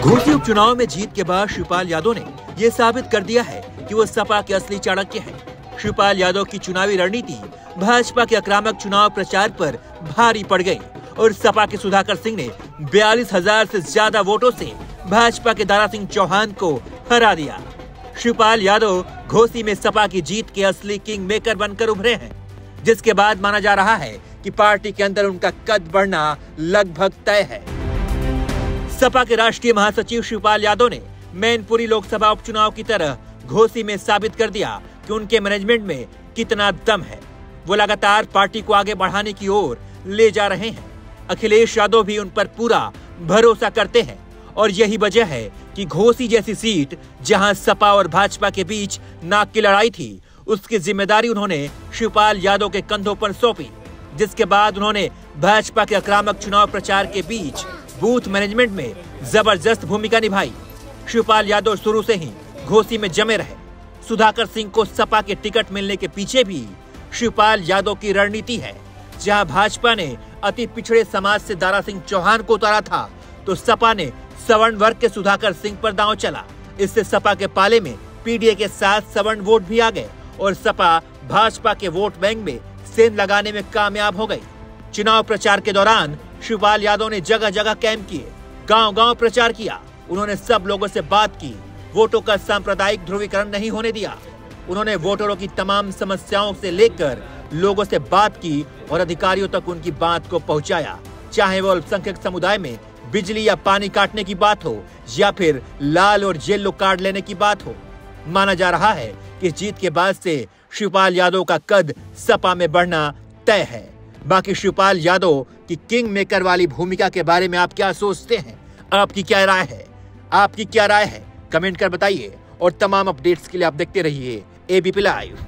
घोसी उपचुनाव में जीत के बाद शिवपाल यादव ने ये साबित कर दिया है कि वो सपा के असली चाणक्य हैं। शिवपाल यादव की चुनावी रणनीति भाजपा के आक्रामक चुनाव प्रचार पर भारी पड़ गई और सपा के सुधाकर सिंह ने बयालीस हज़ार ऐसी ज़्यादा वोटों से भाजपा के दारा सिंह चौहान को हरा दिया शिवपाल यादव घोसी में सपा की जीत के असली किंग मेकर बनकर उभरे हैं जिसके बाद माना जा रहा है कि पार्टी के अंदर उनका कद बढ़ना लगभग तय है। सपा के राष्ट्रीय महासचिव शिवपाल यादव ने मैनपुरी लोकसभा उपचुनाव की तरह घोसी में साबित कर दिया कि उनके मैनेजमेंट में कितना दम है। वो लगातार पार्टी को आगे बढ़ाने की ओर ले जा रहे हैं। अखिलेश यादव भी उन पर पूरा भरोसा करते हैं और यही वजह है कि घोसी जैसी सीट जहाँ सपा और भाजपा के बीच नाक की लड़ाई थी उसकी ज़िम्मेदारी उन्होंने शिवपाल यादव के कंधों पर सौंपी, जिसके बाद उन्होंने भाजपा के आक्रामक चुनाव प्रचार के बीच बूथ मैनेजमेंट में ज़बरदस्त भूमिका निभाई। शिवपाल यादव शुरू से ही घोसी में जमे रहे। सुधाकर सिंह को सपा के टिकट मिलने के पीछे भी शिवपाल यादव की रणनीति है। जहाँ भाजपा ने अति पिछड़े समाज से दारा सिंह चौहान को उतारा था तो सपा ने सवर्ण वर्ग के सुधाकर सिंह पर दांव चला। इससे सपा के पाले में पीडीए के साथ सवर्ण वोट भी आ गए। और सपा भाजपा के वोट बैंक में सेंध लगाने में कामयाब हो गई। चुनाव प्रचार के दौरान शिवपाल यादव ने जगह जगह कैंप किए गाँव गाँव प्रचार किया। उन्होंने सब लोगों से बात की। वोटों का सांप्रदायिक ध्रुवीकरण नहीं होने दिया। उन्होंने वोटरों की तमाम समस्याओं से लेकर लोगों से बात की और अधिकारियों तक उनकी बात को पहुँचाया। चाहे वो अल्पसंख्यक समुदाय में बिजली या पानी काटने की बात हो या फिर लाल और येलो कार्ड लेने की बात हो। माना जा रहा है कि जीत के बाद से शिवपाल यादव का कद सपा में बढ़ना तय है। बाकी शिवपाल यादव की किंग मेकर वाली भूमिका के बारे में आप क्या सोचते हैं? आपकी क्या राय है? आपकी क्या राय है? कमेंट कर बताइए और तमाम अपडेट्स के लिए आप देखते रहिए एबीपी लाइव